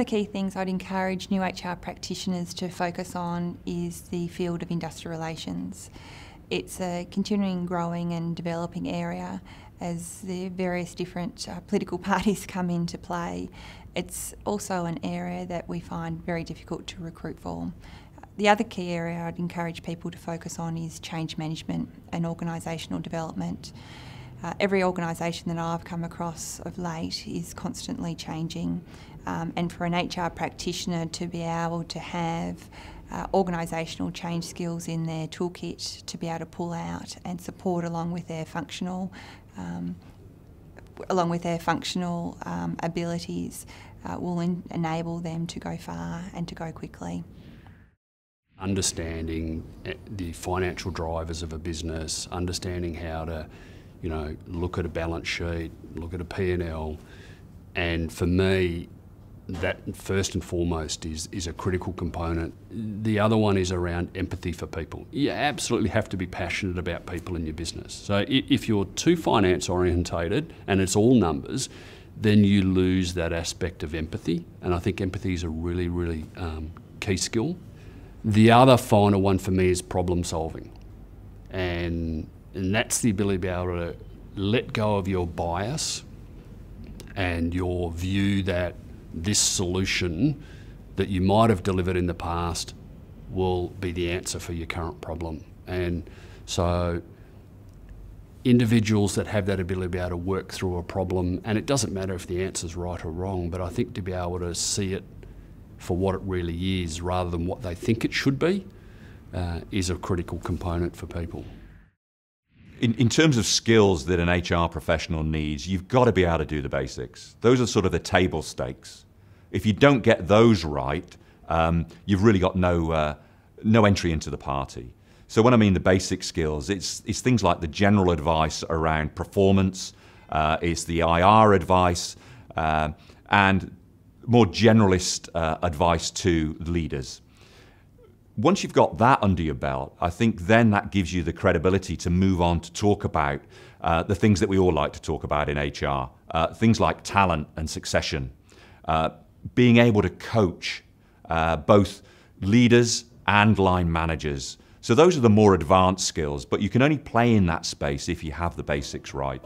the key things I'd encourage new HR practitioners to focus on is the field of industrial relations. It's a continuing growing and developing area as the various different uh, political parties come into play. It's also an area that we find very difficult to recruit for. The other key area I'd encourage people to focus on is change management and organisational development. Uh, every organisation that I've come across of late is constantly changing, um, and for an HR practitioner to be able to have uh, organisational change skills in their toolkit to be able to pull out and support along with their functional, um, along with their functional um, abilities, uh, will enable them to go far and to go quickly. Understanding eh, the financial drivers of a business, understanding how to you know, look at a balance sheet, look at a P&L, and for me, that first and foremost is, is a critical component. The other one is around empathy for people. You absolutely have to be passionate about people in your business. So if you're too finance orientated and it's all numbers, then you lose that aspect of empathy. And I think empathy is a really, really um, key skill. The other final one for me is problem solving. And and that's the ability to be able to let go of your bias and your view that this solution that you might have delivered in the past will be the answer for your current problem. And so individuals that have that ability to be able to work through a problem, and it doesn't matter if the answer is right or wrong, but I think to be able to see it for what it really is rather than what they think it should be uh, is a critical component for people in, in terms of skills that an HR professional needs, you've got to be able to do the basics. Those are sort of the table stakes. If you don't get those right, um, you've really got no, uh, no entry into the party. So when I mean the basic skills, it's, it's things like the general advice around performance, uh, it's the IR advice, uh, and more generalist uh, advice to leaders once you've got that under your belt, I think then that gives you the credibility to move on to talk about uh, the things that we all like to talk about in HR, uh, things like talent and succession, uh, being able to coach uh, both leaders and line managers. So those are the more advanced skills, but you can only play in that space if you have the basics right.